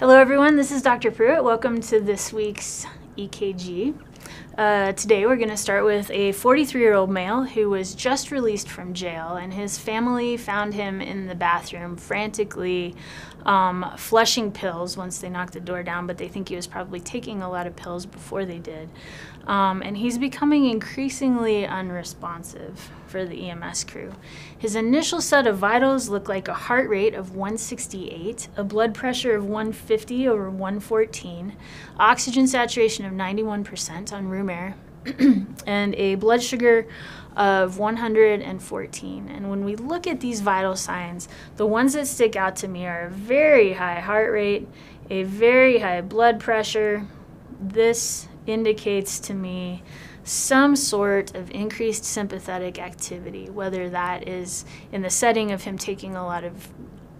Hello, everyone. This is Dr. Pruett. Welcome to this week's EKG. Uh, today, we're going to start with a 43 year old male who was just released from jail, and his family found him in the bathroom frantically um, flushing pills once they knocked the door down, but they think he was probably taking a lot of pills before they did. Um, and he's becoming increasingly unresponsive for the EMS crew. His initial set of vitals look like a heart rate of 168, a blood pressure of 150 over 114, oxygen saturation of 91% on room air, and a blood sugar of 114. And when we look at these vital signs, the ones that stick out to me are a very high heart rate, a very high blood pressure. This indicates to me some sort of increased sympathetic activity, whether that is in the setting of him taking a lot of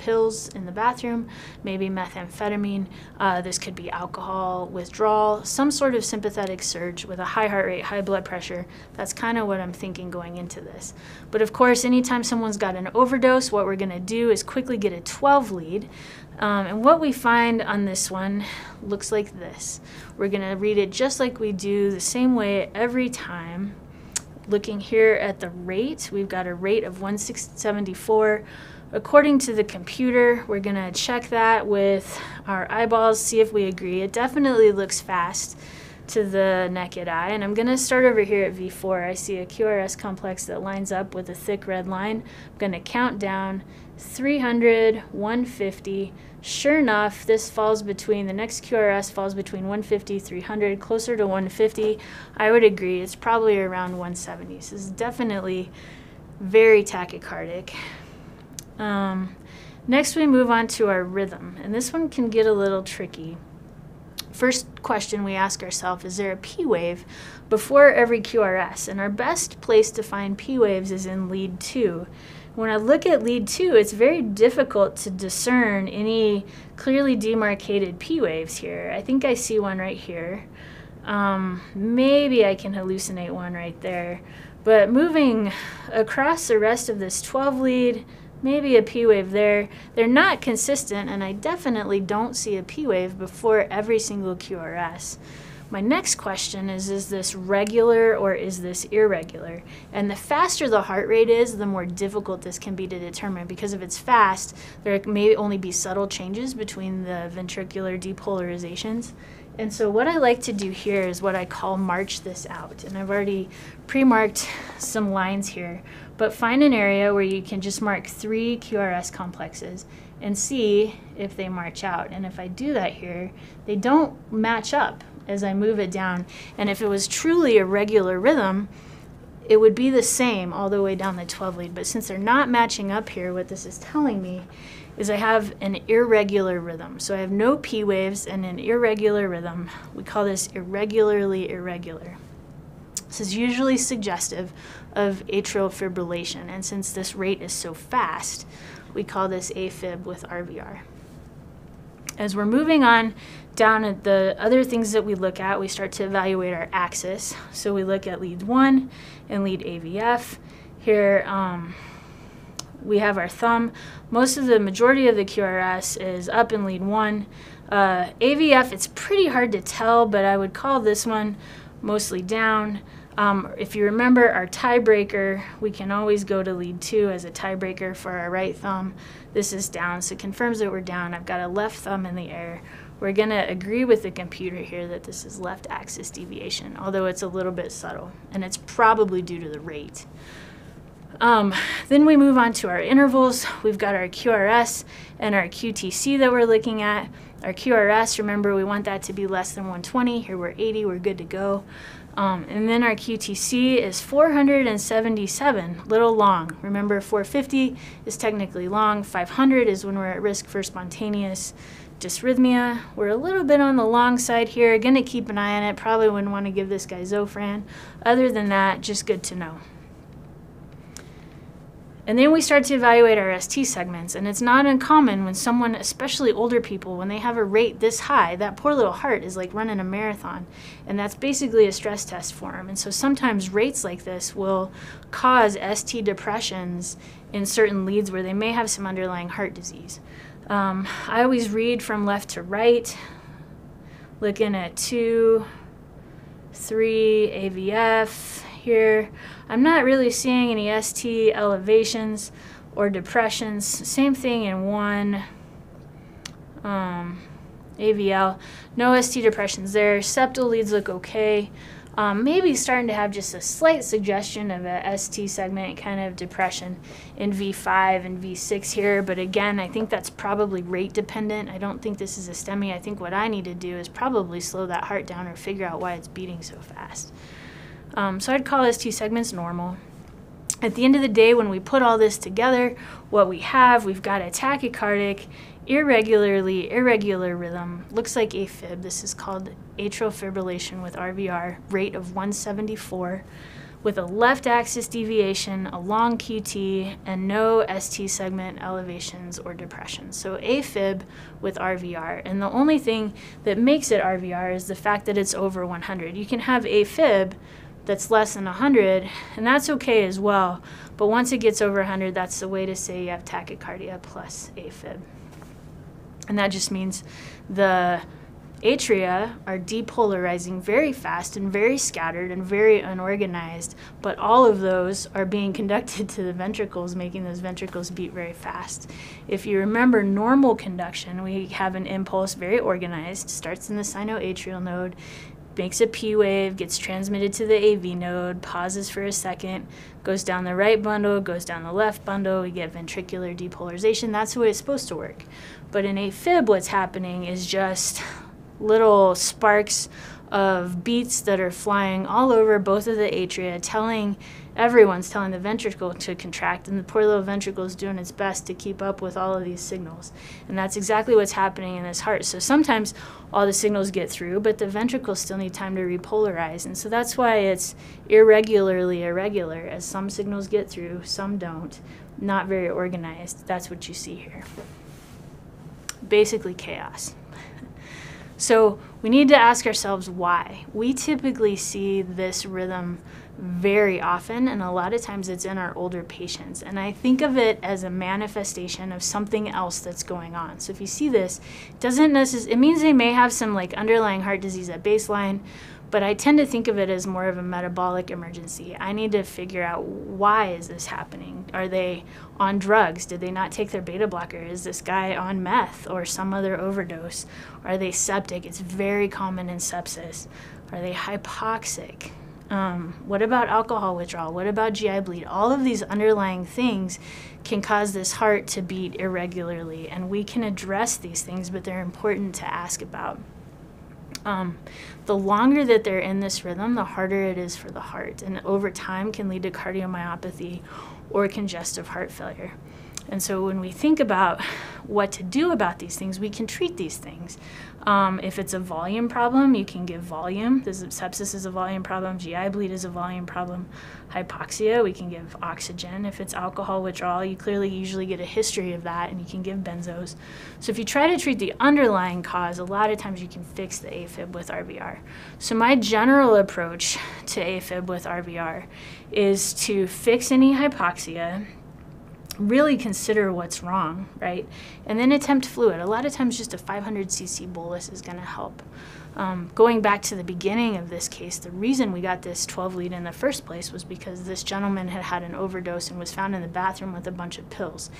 pills in the bathroom, maybe methamphetamine. Uh, this could be alcohol withdrawal, some sort of sympathetic surge with a high heart rate, high blood pressure. That's kind of what I'm thinking going into this. But of course, anytime someone's got an overdose, what we're going to do is quickly get a 12 lead. Um, and what we find on this one looks like this. We're going to read it just like we do the same way every time. Looking here at the rate, we've got a rate of 174 according to the computer, we're going to check that with our eyeballs, see if we agree. It definitely looks fast to the naked eye. And I'm going to start over here at V4. I see a QRS complex that lines up with a thick red line. I'm going to count down 300, 150. Sure enough, this falls between, the next QRS falls between 150, 300, closer to 150. I would agree. It's probably around 170. So this is definitely very tachycardic. Um, next, we move on to our rhythm, and this one can get a little tricky. First question we ask ourselves is there a P wave before every QRS? And our best place to find P waves is in lead 2. When I look at lead 2, it's very difficult to discern any clearly demarcated P waves here. I think I see one right here. Um, maybe I can hallucinate one right there. But moving across the rest of this 12 lead, maybe a P wave there. They're not consistent, and I definitely don't see a P wave before every single QRS. My next question is Is this regular or is this irregular? And the faster the heart rate is, the more difficult this can be to determine because if it's fast, there may only be subtle changes between the ventricular depolarizations. And so, what I like to do here is what I call march this out. And I've already pre marked some lines here, but find an area where you can just mark three QRS complexes and see if they march out. And if I do that here, they don't match up as I move it down. And if it was truly a regular rhythm, it would be the same all the way down the 12 lead. But since they're not matching up here, what this is telling me is I have an irregular rhythm. So I have no P waves and an irregular rhythm. We call this irregularly irregular. This is usually suggestive of atrial fibrillation, and since this rate is so fast, we call this AFib with RVR. As we're moving on down at the other things that we look at, we start to evaluate our axis. So we look at lead 1 and lead AVF. Here, um, we have our thumb. Most of the majority of the QRS is up in lead one. Uh, AVF, it's pretty hard to tell, but I would call this one mostly down. Um, if you remember our tiebreaker, we can always go to lead two as a tiebreaker for our right thumb. This is down, so it confirms that we're down. I've got a left thumb in the air. We're going to agree with the computer here that this is left axis deviation, although it's a little bit subtle, and it's probably due to the rate. Um, then we move on to our intervals. We've got our QRS and our QTC that we're looking at. Our QRS, remember, we want that to be less than 120. Here we're 80, we're good to go. Um, and then our QTC is 477, little long. Remember, 450 is technically long. 500 is when we're at risk for spontaneous dysrhythmia. We're a little bit on the long side here. Gonna keep an eye on it. Probably wouldn't want to give this guy Zofran. Other than that, just good to know. And then we start to evaluate our ST segments, and it's not uncommon when someone, especially older people, when they have a rate this high, that poor little heart is like running a marathon, and that's basically a stress test for them. And so sometimes rates like this will cause ST depressions in certain leads where they may have some underlying heart disease. Um, I always read from left to right, looking at two, three AVF here. I'm not really seeing any ST elevations or depressions. Same thing in one um, AVL. No ST depressions there. Septal leads look okay. Um, maybe starting to have just a slight suggestion of a ST segment kind of depression in V5 and V6 here. But again, I think that's probably rate dependent. I don't think this is a STEMI. I think what I need to do is probably slow that heart down or figure out why it's beating so fast. Um, so I'd call ST segments normal. At the end of the day, when we put all this together, what we have, we've got a tachycardic, irregularly irregular rhythm. Looks like AFib. This is called atrial fibrillation with RVR, rate of 174, with a left axis deviation, a long QT, and no ST segment elevations or depressions. So AFib with RVR. And the only thing that makes it RVR is the fact that it's over 100. You can have AFib that's less than 100, and that's okay as well. But once it gets over 100, that's the way to say you have tachycardia plus AFib. And that just means the atria are depolarizing very fast and very scattered and very unorganized, but all of those are being conducted to the ventricles, making those ventricles beat very fast. If you remember normal conduction, we have an impulse very organized, starts in the sinoatrial node, makes a P wave, gets transmitted to the AV node, pauses for a second, goes down the right bundle, goes down the left bundle, we get ventricular depolarization. That's the way it's supposed to work. But in AFib, what's happening is just little sparks of beats that are flying all over both of the atria, telling everyone's telling the ventricle to contract, and the poor little ventricle is doing its best to keep up with all of these signals. And that's exactly what's happening in this heart. So sometimes all the signals get through, but the ventricles still need time to repolarize. And so that's why it's irregularly irregular, as some signals get through, some don't. Not very organized. That's what you see here. Basically, chaos. So we need to ask ourselves why. We typically see this rhythm very often, and a lot of times it's in our older patients. And I think of it as a manifestation of something else that's going on. So if you see this, it doesn't necessarily, it means they may have some like underlying heart disease at baseline, but I tend to think of it as more of a metabolic emergency. I need to figure out why is this happening? Are they on drugs? Did they not take their beta blocker? Is this guy on meth or some other overdose? Are they septic? It's very common in sepsis. Are they hypoxic? Um, what about alcohol withdrawal? What about GI bleed? All of these underlying things can cause this heart to beat irregularly, and we can address these things, but they're important to ask about. Um, the longer that they're in this rhythm, the harder it is for the heart, and over time can lead to cardiomyopathy or congestive heart failure. And so when we think about what to do about these things, we can treat these things. Um, if it's a volume problem, you can give volume. This is, sepsis is a volume problem. GI bleed is a volume problem. Hypoxia, we can give oxygen. If it's alcohol withdrawal, you clearly usually get a history of that, and you can give benzos. So if you try to treat the underlying cause, a lot of times you can fix the AFib with RVR. So my general approach to AFib with RVR is to fix any hypoxia, really consider what's wrong, right? And then attempt fluid. A lot of times, just a 500 cc bolus is going to help. Um, going back to the beginning of this case, the reason we got this 12 lead in the first place was because this gentleman had had an overdose and was found in the bathroom with a bunch of pills.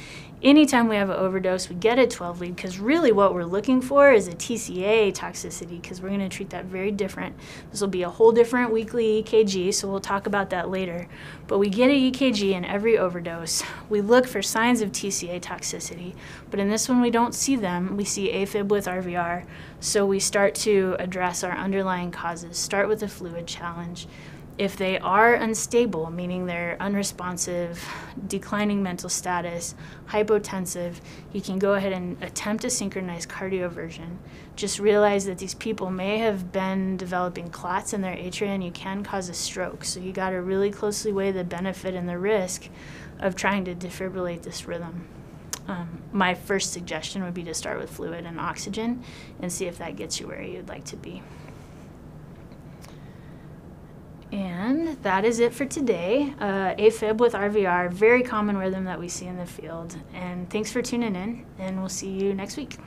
Anytime we have an overdose, we get a 12 lead because really what we're looking for is a TCA toxicity because we're going to treat that very different. This will be a whole different weekly EKG, so we'll talk about that later. But we get a EKG in every overdose. We look for signs of TCA toxicity, but in this one we don't see them. We see AFib with RVR. So we start to address our underlying causes, start with a fluid challenge. If they are unstable, meaning they're unresponsive, declining mental status, hypotensive, you can go ahead and attempt a synchronized cardioversion. Just realize that these people may have been developing clots in their atria and you can cause a stroke. So you got to really closely weigh the benefit and the risk of trying to defibrillate this rhythm. Um, my first suggestion would be to start with fluid and oxygen and see if that gets you where you'd like to be. And that is it for today. Uh, AFib with RVR, very common rhythm that we see in the field. And thanks for tuning in, and we'll see you next week.